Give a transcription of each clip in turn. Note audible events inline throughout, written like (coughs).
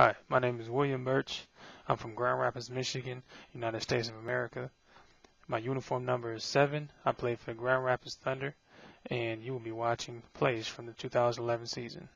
Hi, my name is William Burch. I'm from Grand Rapids, Michigan, United States of America. My uniform number is 7. I play for the Grand Rapids Thunder, and you will be watching plays from the 2011 season.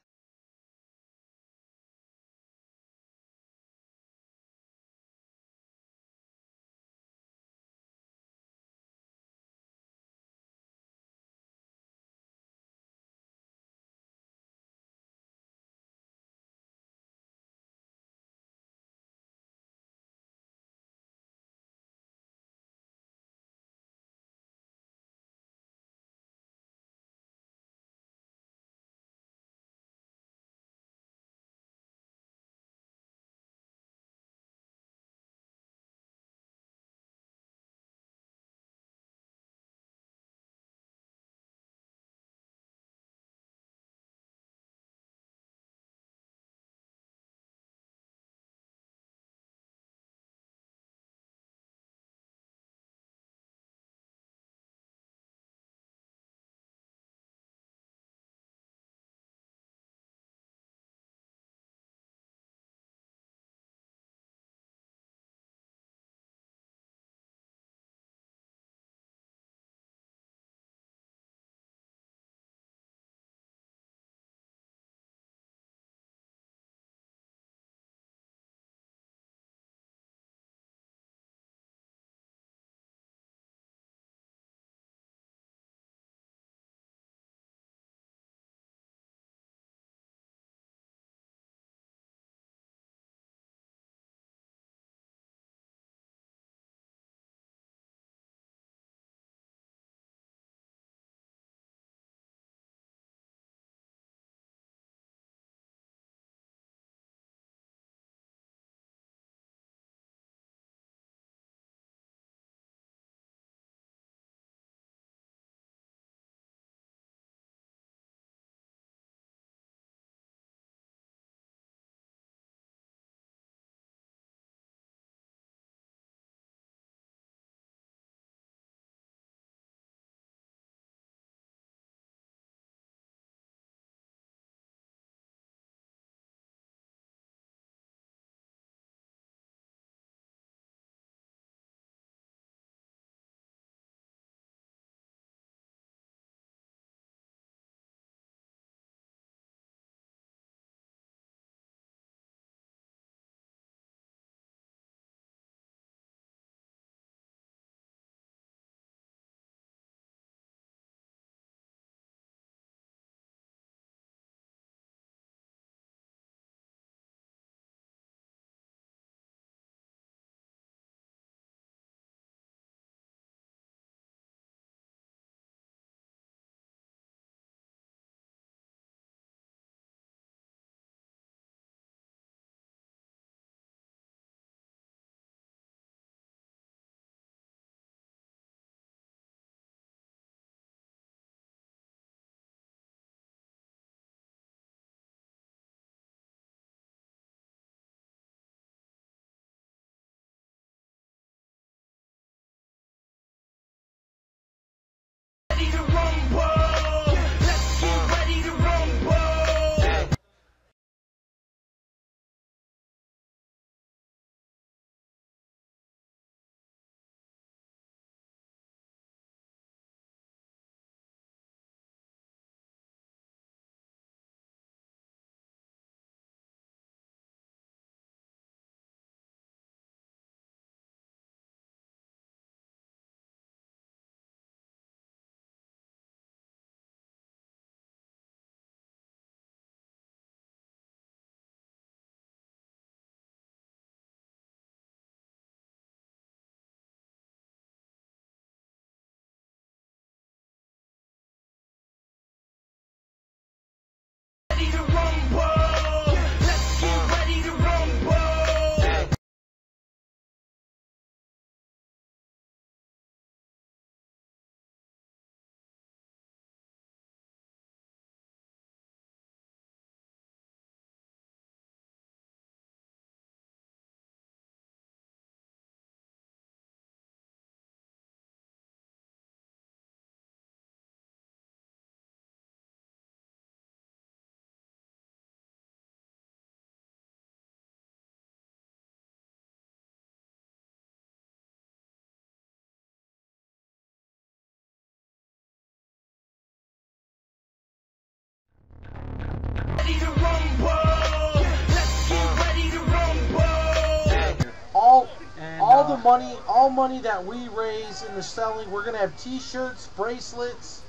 Money, all money that we raise in the selling, we're gonna have T-shirts, bracelets,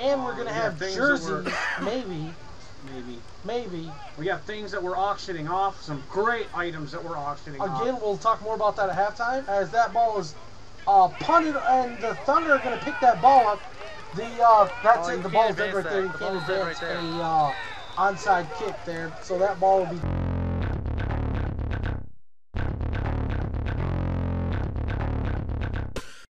and we're Oh, gonna have jerseys. (coughs) maybe, Maybe. maybe. We got things that we're auctioning off. Some great items that we're auctioning Again, off. we'll talk more about that at halftime. As that ball is uh, punted, and the Thunder are gonna pick that ball up. The uh, that's Oh, it. The ball's dead right there. You The can't advance right a uh, onside kick there. So that ball will be